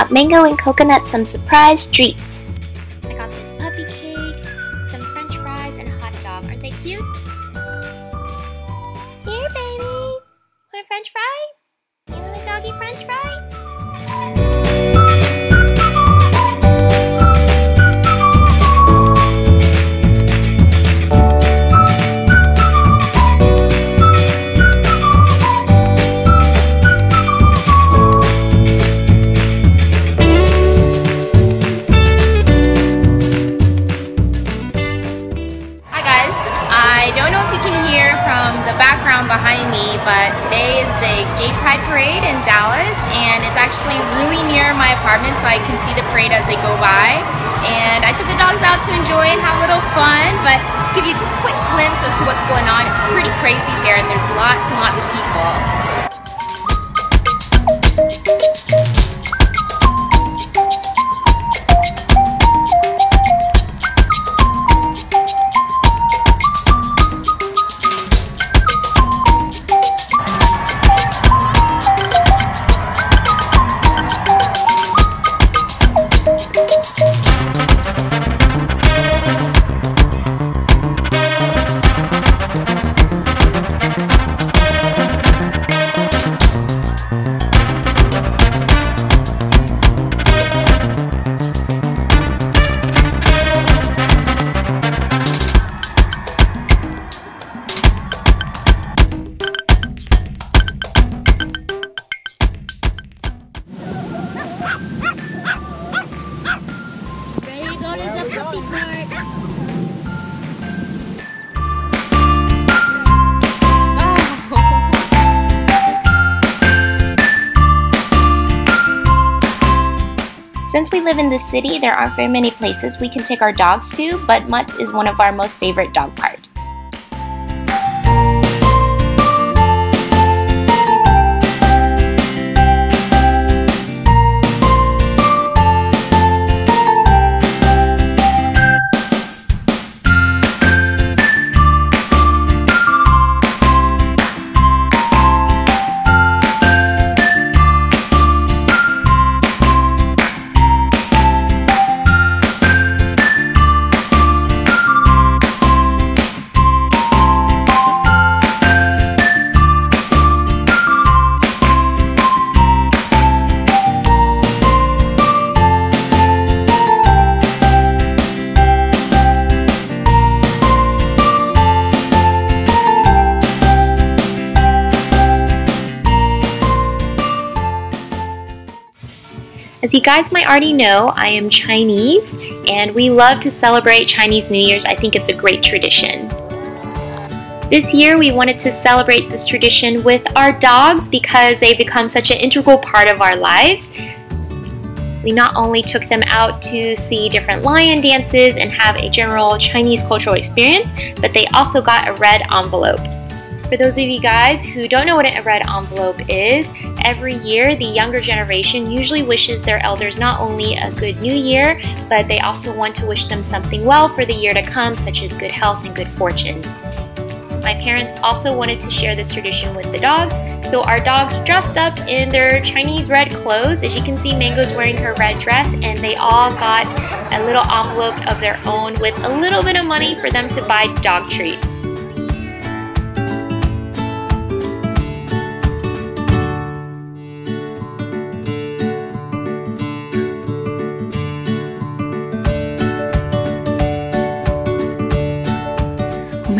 got Mango and Coconut some surprise treats. I got this puppy cake, some french fries, and a hot dog. Aren't they cute? Here, baby! Want a french fry? You want a doggy french fry? I don't know if you can hear from the background behind me, but today is the Gay Pride Parade in Dallas, and it's actually really near my apartment, so I can see the parade as they go by. And I took the dogs out to enjoy and have a little fun, but just give you a quick glimpse as to what's going on. It's pretty crazy here, and there's lots and lots of people. Since we live in the city, there aren't very many places we can take our dogs to, but Mutt's is one of our most favorite dog parks. As you guys might already know, I am Chinese and we love to celebrate Chinese New Year's. I think it's a great tradition. This year we wanted to celebrate this tradition with our dogs because they've become such an integral part of our lives. We not only took them out to see different lion dances and have a general Chinese cultural experience, but they also got a red envelope. For those of you guys who don't know what a red envelope is, every year the younger generation usually wishes their elders not only a good new year, but they also want to wish them something well for the year to come, such as good health and good fortune. My parents also wanted to share this tradition with the dogs, so our dogs dressed up in their Chinese red clothes. As you can see, Mango's wearing her red dress, and they all got a little envelope of their own with a little bit of money for them to buy dog treats.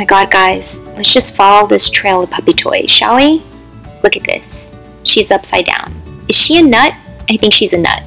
My god, guys, let's just follow this trail of puppy toys, shall we? Look at this. She's upside down. Is she a nut? I think she's a nut.